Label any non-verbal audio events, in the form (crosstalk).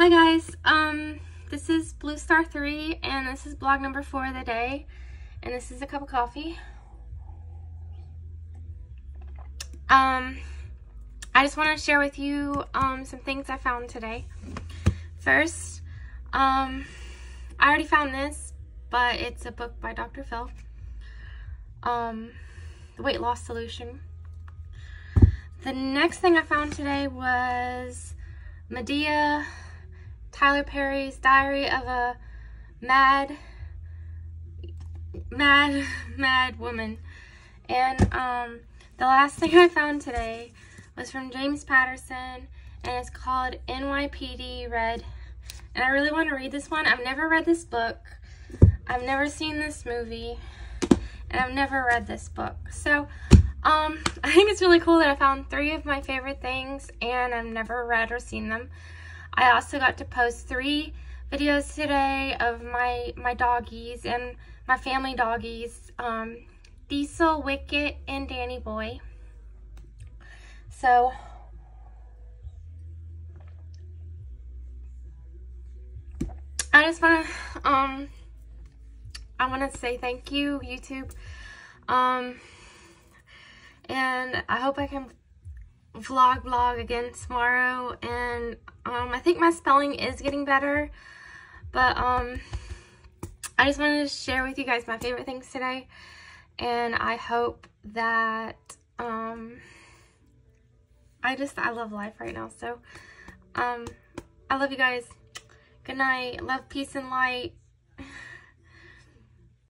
Hi guys, um, this is Blue Star 3 and this is vlog number 4 of the day and this is a cup of coffee. Um, I just want to share with you um, some things I found today. First, um, I already found this, but it's a book by Dr. Phil. Um, The Weight Loss Solution. The next thing I found today was Madea Tyler Perry's Diary of a Mad, Mad, (laughs) Mad Woman. And um, the last thing I found today was from James Patterson, and it's called NYPD Red. And I really want to read this one. I've never read this book. I've never seen this movie. And I've never read this book. So, um, (laughs) I think it's really cool that I found three of my favorite things, and I've never read or seen them. I also got to post three videos today of my, my doggies and my family doggies, um, Diesel, Wicket, and Danny Boy. So, I just want to, um, I want to say thank you, YouTube. Um, and I hope I can vlog vlog again tomorrow and um, I think my spelling is getting better but um, I just wanted to share with you guys my favorite things today and I hope that um, I just I love life right now so um, I love you guys. Good night. Love peace and light